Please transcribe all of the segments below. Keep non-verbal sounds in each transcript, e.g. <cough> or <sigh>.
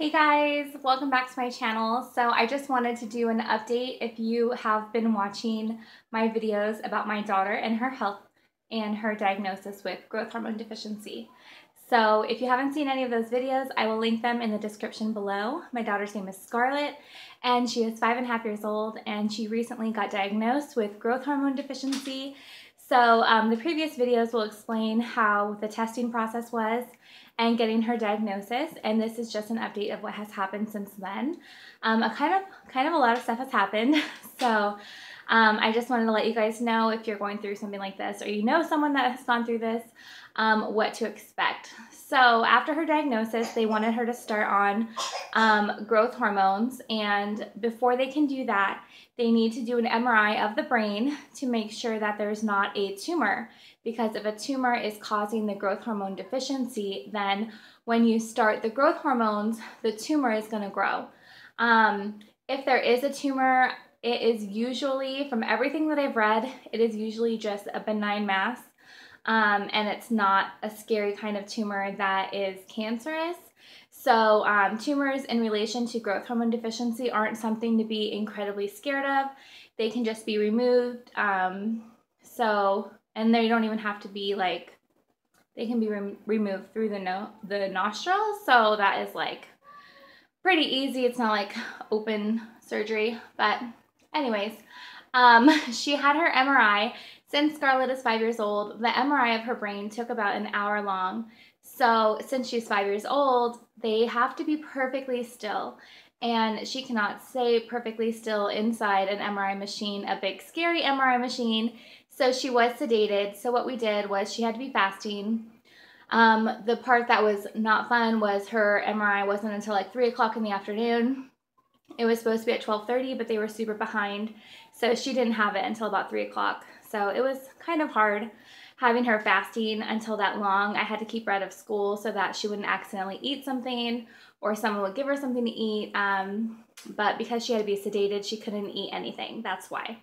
Hey guys, welcome back to my channel. So I just wanted to do an update if you have been watching my videos about my daughter and her health and her diagnosis with growth hormone deficiency. So if you haven't seen any of those videos, I will link them in the description below. My daughter's name is Scarlett and she is five and a half years old and she recently got diagnosed with growth hormone deficiency. So um, the previous videos will explain how the testing process was and getting her diagnosis. And this is just an update of what has happened since then. Um, a kind of kind of a lot of stuff has happened. <laughs> So um, I just wanted to let you guys know if you're going through something like this or you know someone that has gone through this, um, what to expect. So after her diagnosis, they wanted her to start on um, growth hormones. And before they can do that, they need to do an MRI of the brain to make sure that there's not a tumor because if a tumor is causing the growth hormone deficiency, then when you start the growth hormones, the tumor is going to grow. Um, if there is a tumor, it is usually, from everything that I've read, it is usually just a benign mass. Um, and it's not a scary kind of tumor that is cancerous. So, um, tumors in relation to growth hormone deficiency aren't something to be incredibly scared of. They can just be removed. Um, so, and they don't even have to be like they can be re removed through the no the nostrils so that is like pretty easy it's not like open surgery but anyways um, <laughs> she had her mri since scarlett is five years old the mri of her brain took about an hour long so since she's five years old they have to be perfectly still and she cannot stay perfectly still inside an MRI machine, a big scary MRI machine. So she was sedated. So what we did was she had to be fasting. Um, the part that was not fun was her MRI wasn't until like three o'clock in the afternoon. It was supposed to be at 12:30, but they were super behind, so she didn't have it until about three o'clock. So it was kind of hard having her fasting until that long. I had to keep her out of school so that she wouldn't accidentally eat something or someone would give her something to eat. Um, but because she had to be sedated, she couldn't eat anything. That's why.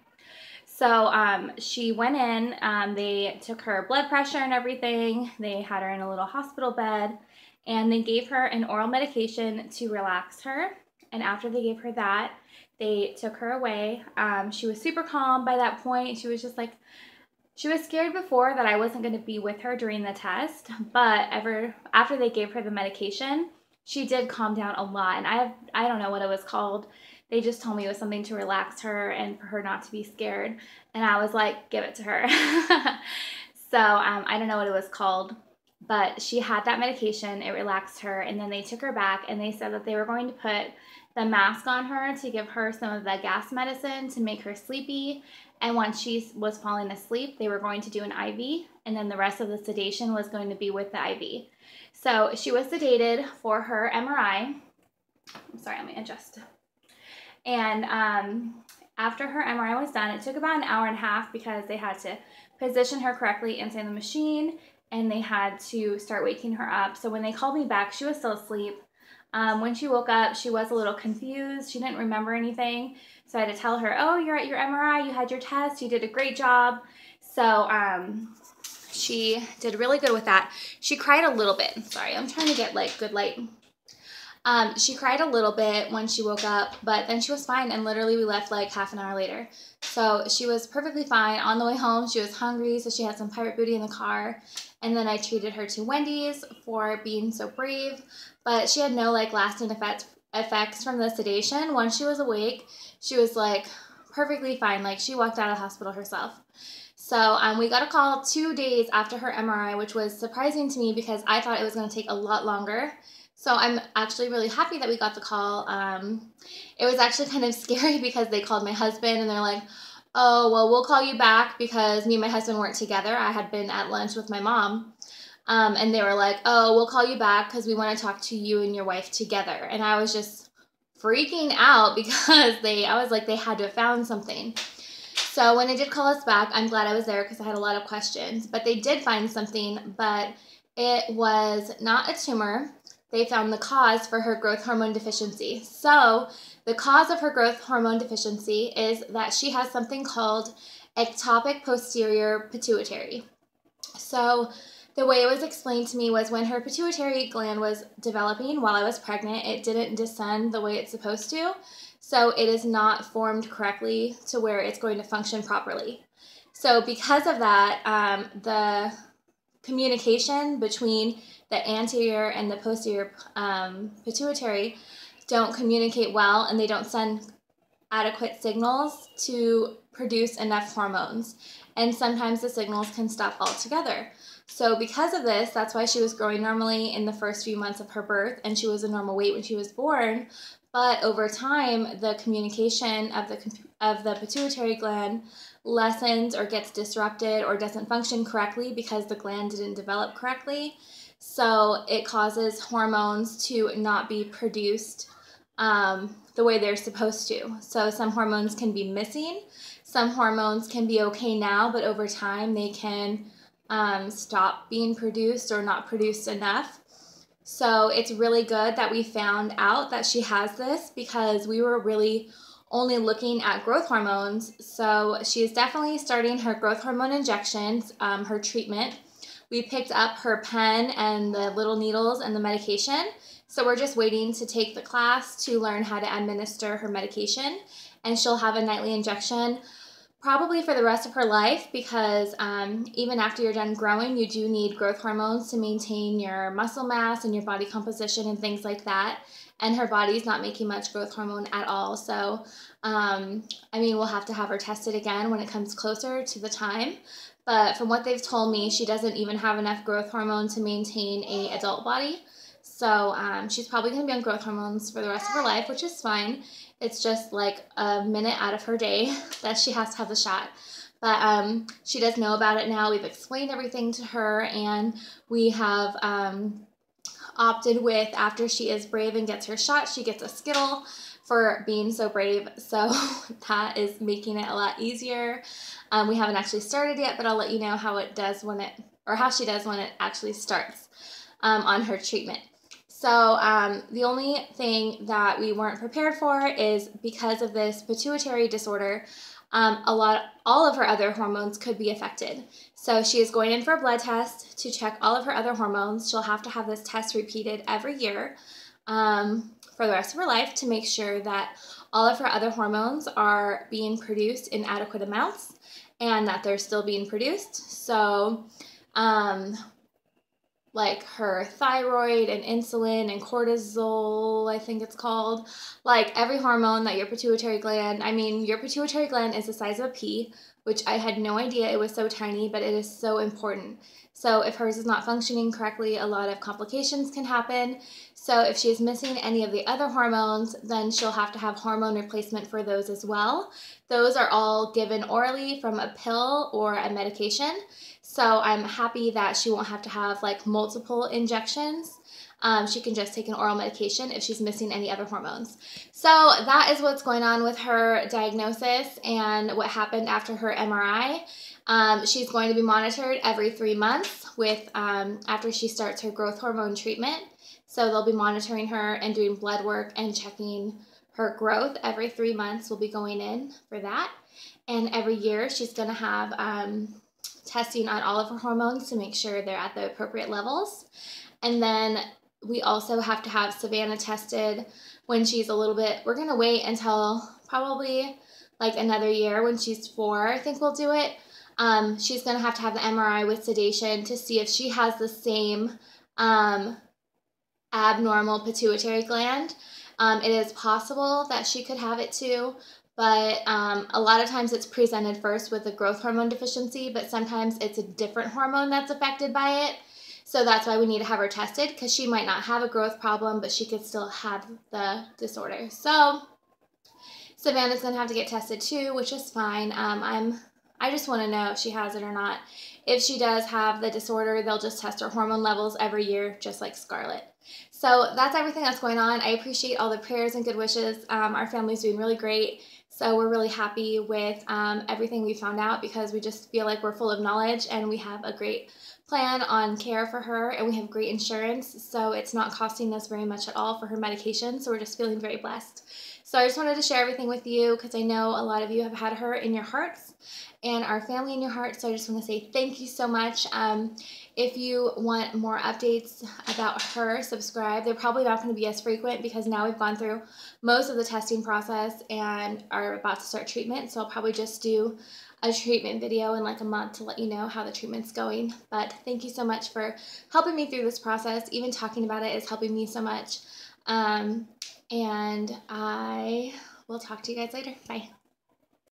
So um, she went in, um, they took her blood pressure and everything. They had her in a little hospital bed and they gave her an oral medication to relax her. And after they gave her that, they took her away. Um, she was super calm by that point. She was just like, she was scared before that I wasn't going to be with her during the test, but ever after they gave her the medication, she did calm down a lot. And I have I don't know what it was called. They just told me it was something to relax her and for her not to be scared. And I was like, give it to her. <laughs> so um, I don't know what it was called, but she had that medication. It relaxed her. And then they took her back and they said that they were going to put the mask on her to give her some of the gas medicine to make her sleepy. And once she was falling asleep, they were going to do an IV. And then the rest of the sedation was going to be with the IV. So she was sedated for her MRI. I'm sorry, let me adjust and um, after her MRI was done, it took about an hour and a half because they had to position her correctly inside the machine and they had to start waking her up. So when they called me back, she was still asleep. Um, when she woke up, she was a little confused. She didn't remember anything. So I had to tell her, oh, you're at your MRI, you had your test, you did a great job. So um, she did really good with that. She cried a little bit. Sorry, I'm trying to get like good light. Um, she cried a little bit when she woke up, but then she was fine, and literally we left like half an hour later. So she was perfectly fine. On the way home, she was hungry, so she had some pirate booty in the car. And then I treated her to Wendy's for being so brave, but she had no like lasting effects effects from the sedation. Once she was awake, she was like perfectly fine. Like she walked out of the hospital herself. So um, we got a call two days after her MRI, which was surprising to me because I thought it was going to take a lot longer. So I'm actually really happy that we got the call. Um, it was actually kind of <laughs> scary because they called my husband and they're like, oh, well, we'll call you back because me and my husband weren't together. I had been at lunch with my mom. Um, and they were like, oh, we'll call you back because we want to talk to you and your wife together. And I was just freaking out <laughs> because they, I was like, they had to have found something. So when they did call us back, I'm glad I was there because I had a lot of questions. But they did find something, but it was not a tumor they found the cause for her growth hormone deficiency. So, the cause of her growth hormone deficiency is that she has something called ectopic posterior pituitary. So, the way it was explained to me was when her pituitary gland was developing while I was pregnant, it didn't descend the way it's supposed to. So it is not formed correctly to where it's going to function properly. So because of that, um, the communication between the anterior and the posterior um, pituitary don't communicate well and they don't send adequate signals to produce enough hormones. And sometimes the signals can stop altogether. So, because of this, that's why she was growing normally in the first few months of her birth and she was a normal weight when she was born. But over time, the communication of the of the pituitary gland lessens or gets disrupted or doesn't function correctly because the gland didn't develop correctly. So it causes hormones to not be produced um, the way they're supposed to. So some hormones can be missing. Some hormones can be okay now, but over time they can um, stop being produced or not produced enough. So it's really good that we found out that she has this because we were really only looking at growth hormones. So she is definitely starting her growth hormone injections, um, her treatment. We picked up her pen and the little needles and the medication. So we're just waiting to take the class to learn how to administer her medication. And she'll have a nightly injection probably for the rest of her life because um, even after you're done growing, you do need growth hormones to maintain your muscle mass and your body composition and things like that. And her body's not making much growth hormone at all. So, um, I mean, we'll have to have her tested again when it comes closer to the time. But from what they've told me, she doesn't even have enough growth hormone to maintain a adult body. So um, she's probably going to be on growth hormones for the rest of her life, which is fine. It's just like a minute out of her day <laughs> that she has to have the shot. But um, she does know about it now. We've explained everything to her, and we have um, opted with after she is brave and gets her shot, she gets a Skittle for being so brave. <laughs> So that is making it a lot easier. Um, we haven't actually started yet, but I'll let you know how it does when it, or how she does when it actually starts um, on her treatment. So um, the only thing that we weren't prepared for is because of this pituitary disorder, um, a lot, all of her other hormones could be affected. So she is going in for a blood test to check all of her other hormones. She'll have to have this test repeated every year um, for the rest of her life to make sure that all of her other hormones are being produced in adequate amounts and that they're still being produced. So um, like her thyroid and insulin and cortisol, I think it's called. Like every hormone that your pituitary gland, I mean, your pituitary gland is the size of a pea, which I had no idea it was so tiny, but it is so important. So if hers is not functioning correctly, a lot of complications can happen. So if she is missing any of the other hormones, then she'll have to have hormone replacement for those as well. Those are all given orally from a pill or a medication. So I'm happy that she won't have to have like multiple injections. Um, she can just take an oral medication if she's missing any other hormones. So that is what's going on with her diagnosis and what happened after her MRI. Um, she's going to be monitored every three months with um, after she starts her growth hormone treatment. So they'll be monitoring her and doing blood work and checking her growth every three months. We'll be going in for that, and every year she's going to have um, testing on all of her hormones to make sure they're at the appropriate levels. And then we also have to have Savannah tested when she's a little bit, we're going to wait until probably like another year when she's four, I think we'll do it. Um, she's going to have to have the MRI with sedation to see if she has the same um, abnormal pituitary gland. Um, it is possible that she could have it too, but um, a lot of times it's presented first with a growth hormone deficiency, but sometimes it's a different hormone that's affected by it. So that's why we need to have her tested because she might not have a growth problem, but she could still have the disorder. So Savannah's gonna have to get tested too, which is fine. Um, I'm I just want to know if she has it or not. If she does have the disorder, they'll just test her hormone levels every year, just like Scarlett. So that's everything that's going on. I appreciate all the prayers and good wishes. Um, our family's doing really great. So we're really happy with um, everything we found out because we just feel like we're full of knowledge and we have a great plan on care for her and we have great insurance. So it's not costing us very much at all for her medication. So we're just feeling very blessed. So I just wanted to share everything with you because I know a lot of you have had her in your hearts and our family in your hearts. So I just want to say thank you so much. Um, if you want more updates about her, subscribe. They're probably not going to be as frequent because now we've gone through most of the testing process and are about to start treatment. So I'll probably just do a treatment video in like a month to let you know how the treatment's going. But thank you so much for helping me through this process. Even talking about it is helping me so much. Um, and I will talk to you guys later. Bye.